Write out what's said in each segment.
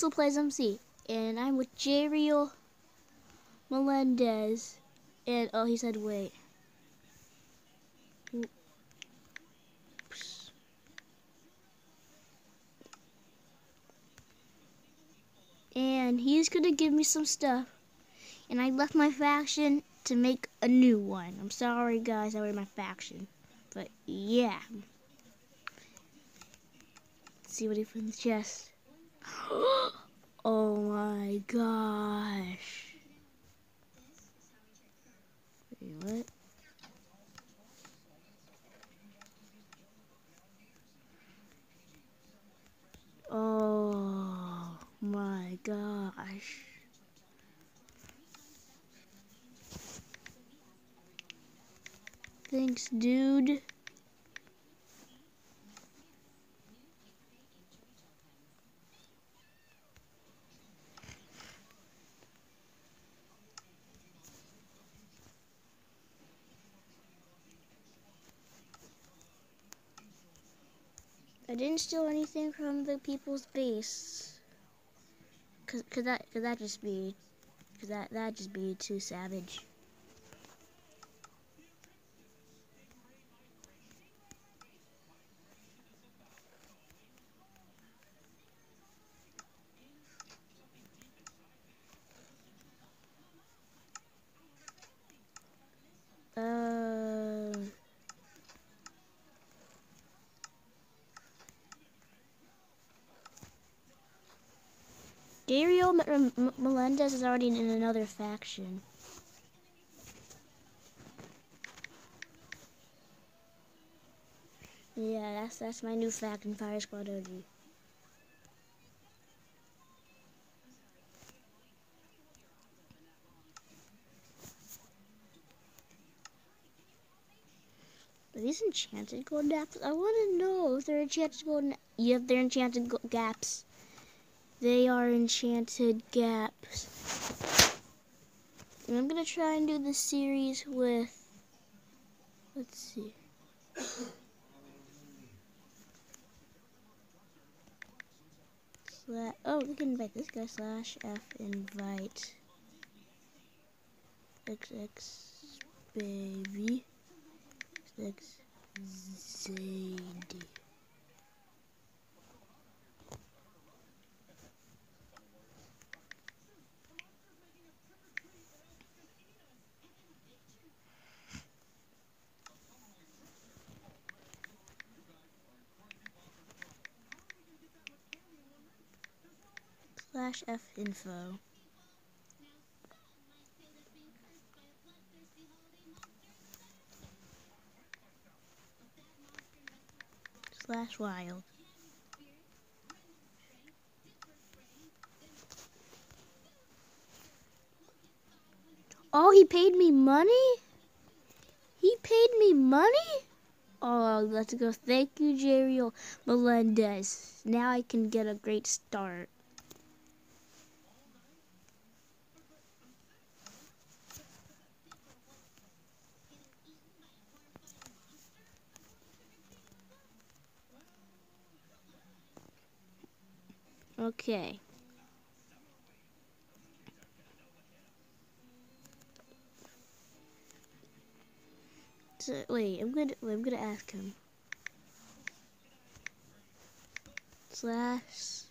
Pixel Plays MC, and I'm with Jariel Melendez. And oh, he said wait. And he's gonna give me some stuff. And I left my faction to make a new one. I'm sorry, guys, I wear my faction. But yeah. Let's see what he put in the chest. oh my gosh. Wait, what? Oh my gosh. Thanks, dude. Didn't steal anything from the people's base. Cause, cause that, cause that just be, cause that, that just be too savage. Jariel Melendez is already in another faction. Yeah, that's that's my new faction, Fire Squad OG. Are these enchanted gold gaps? I want to know if they're enchanted gold. Yep, they're enchanted gaps. They are enchanted gaps. And I'm going to try and do the series with, let's see. Slash, oh, we can invite this guy, slash F invite XX baby, X ZD. Slash f info. Slash wild. Oh, he paid me money? He paid me money? Oh, let's go. Thank you, Jariel Melendez. Now I can get a great start. Okay. So, wait, I'm gonna I'm gonna ask him. Slash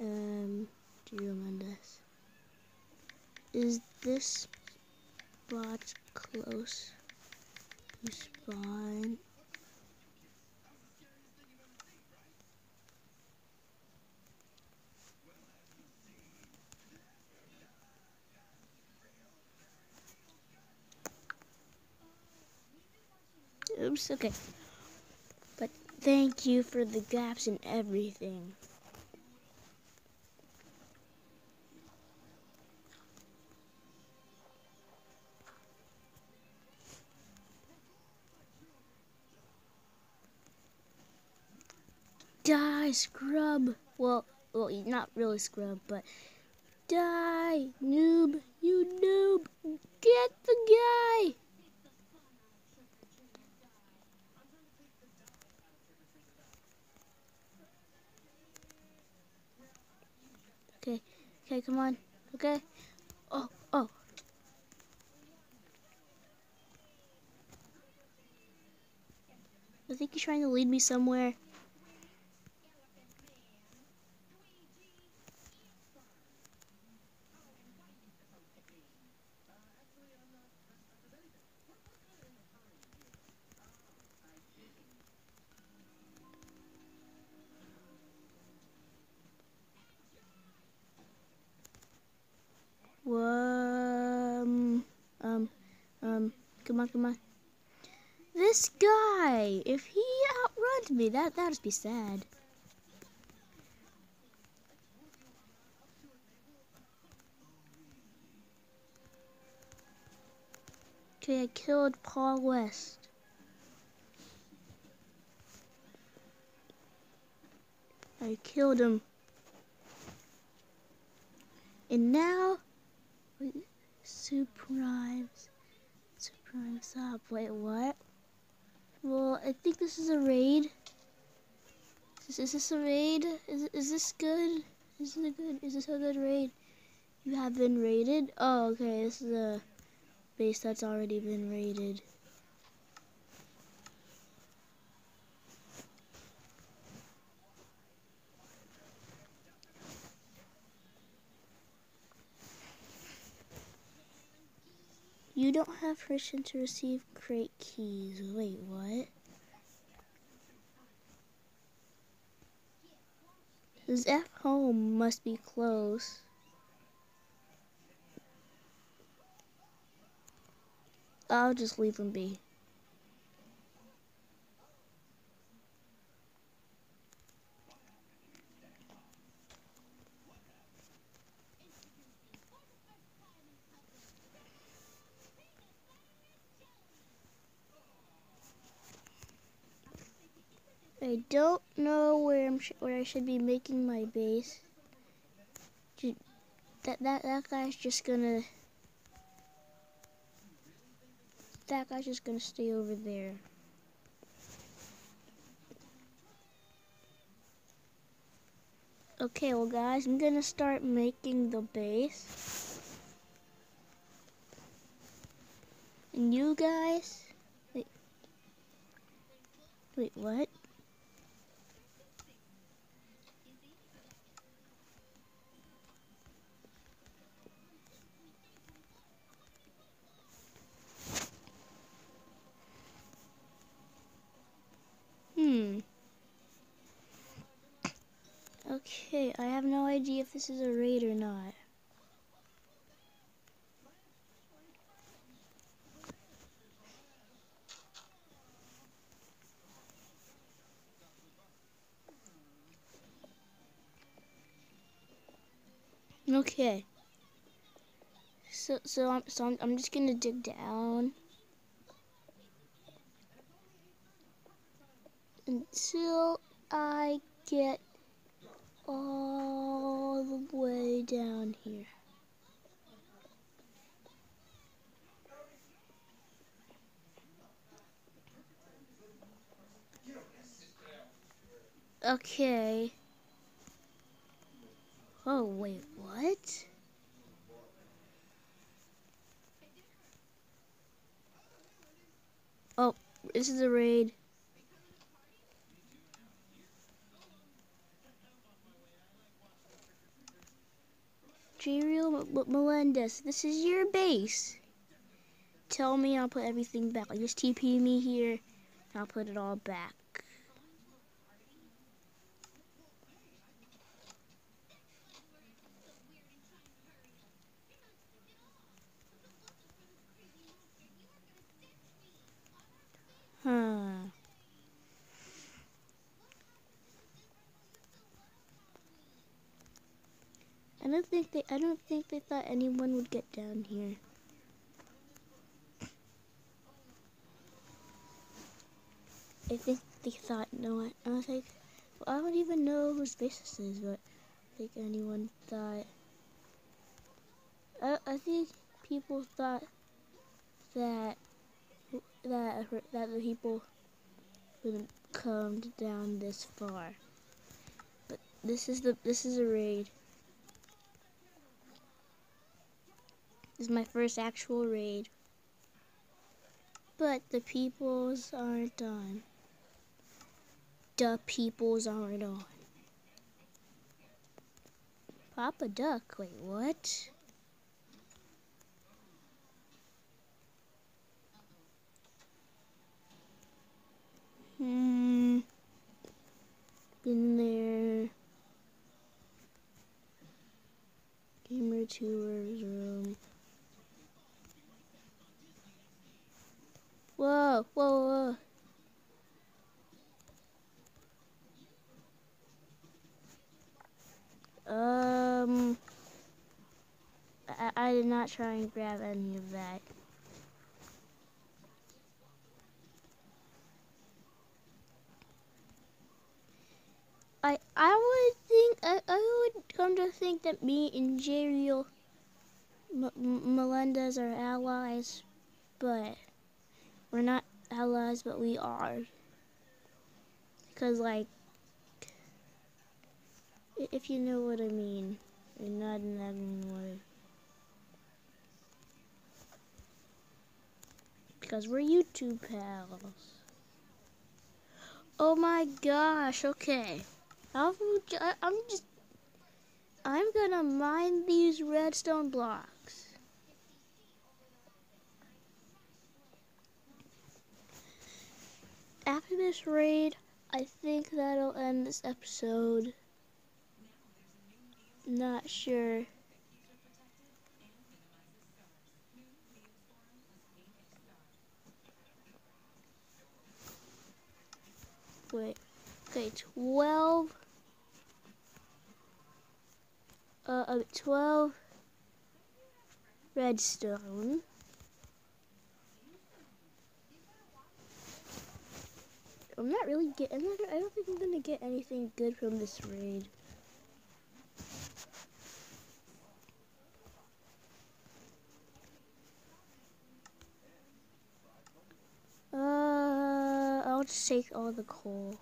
um do you remember this? Is this spot close to spawn? Oops, okay. But thank you for the gaps and everything. Die, scrub. Well, well, not really scrub, but die, noob, you noob. Get the guy. Okay, come on. Okay. Oh, oh. I think he's trying to lead me somewhere. Um, um, um, come on, come on. This guy, if he outruns me, that that'd be sad. Okay, I killed Paul West. I killed him. And now we Surprise. Surprise up. Wait, what? Well, I think this is a raid. Is, is this a raid? Is, is this good? Is this a good? Is this a good raid? You have been raided? Oh, okay. This is a base that's already been raided. You don't have permission to receive crate keys. Wait, what? This F home must be close. I'll just leave them be. I don't know where I'm where I should be making my base. That that that guy's just gonna. That guy's just gonna stay over there. Okay, well guys, I'm gonna start making the base. And you guys, wait, wait, what? I have no idea if this is a raid or not. Okay. So so I'm so I'm, I'm just gonna dig down. until I get all the way down here. Okay. Oh, wait, what? Oh, this is a raid. Jariel Melendez, this is your base. Tell me I'll put everything back. Just TP me here, and I'll put it all back. I don't think they I don't think they thought anyone would get down here. I think they thought no one I was like well, I don't even know whose base this is, but I think anyone thought I, I think people thought that that that the people wouldn't come down this far. But this is the this is a raid. This is my first actual raid. But the peoples aren't on. The peoples aren't on. Papa Duck, wait, what? Hmm. Been there. Gamer tours room. Whoa, whoa, whoa. Um, I, I did not try and grab any of that. I I would think I, I would come to think that me and Jariel M Melendez are allies, but we're not allies, but we are. Cause like, if you know what I mean, we're not in that anymore. Because we're YouTube pals. Oh my gosh, okay. I'm, I'm just, I'm gonna mine these redstone blocks. After this raid, I think that'll end this episode. Not sure. Wait, okay, 12 uh, 12 redstone. I'm not really getting. I don't think I'm gonna get anything good from this raid. Uh, I'll just take all the coal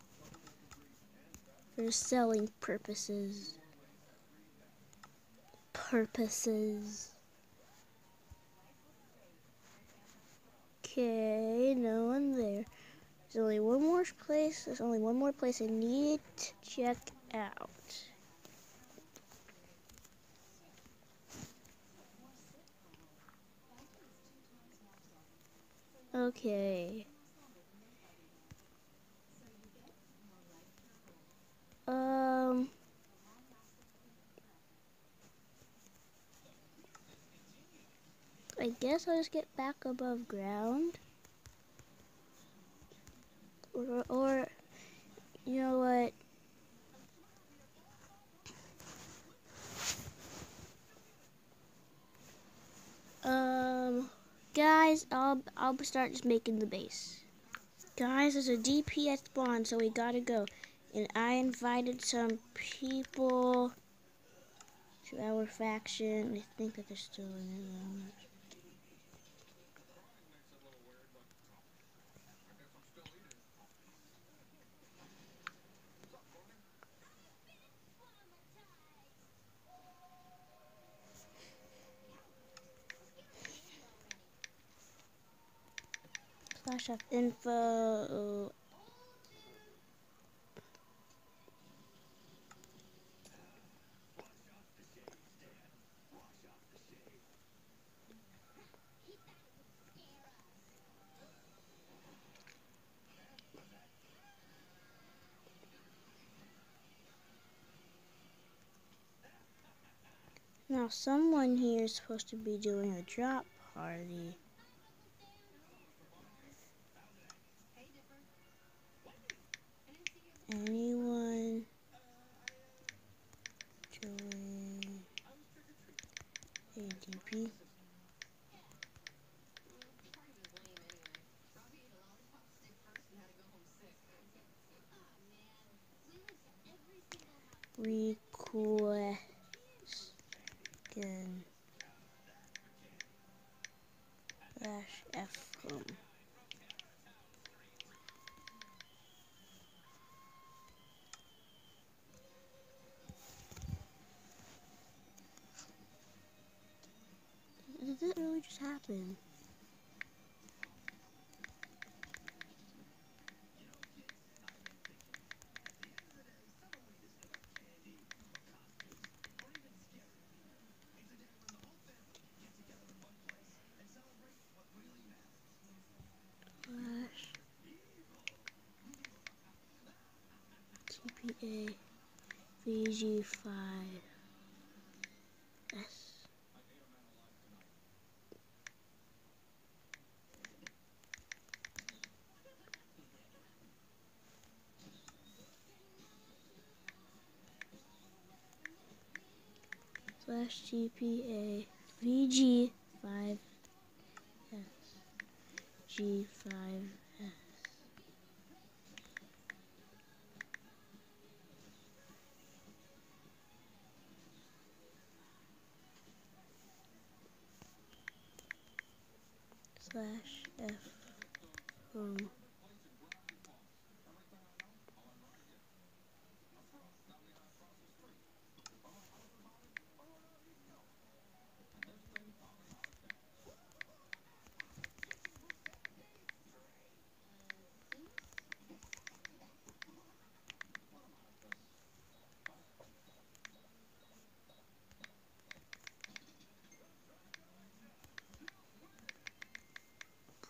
for selling purposes purposes. Okay, no one there. There's only one more place. There's only one more place I need to check out. Okay. Um... I guess I'll just get back above ground. Or, or you know what? Um, guys, I'll I'll start just making the base. Guys, there's a DPS spawn, so we gotta go. And I invited some people to our faction. I think that they're still in it. flash of info. Now someone here is supposed to be doing a drop party. anyone Dash F just happened? Flash. TPA VG5 S. Slash GPA VG5 S G5 slash f home.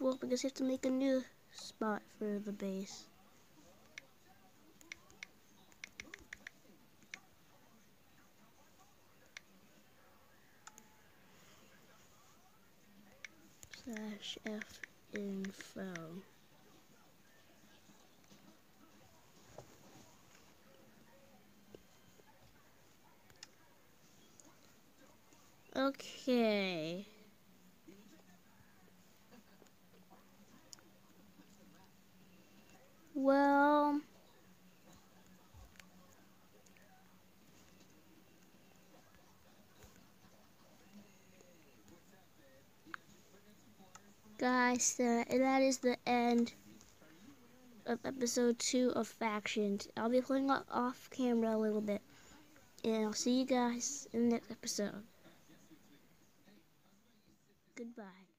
Well, because you have to make a new spot for the base. Slash F info. Okay. Well, guys, that, is the end of episode two of Factions. I'll be playing off camera a little bit, and I'll see you guys in the next episode. Goodbye.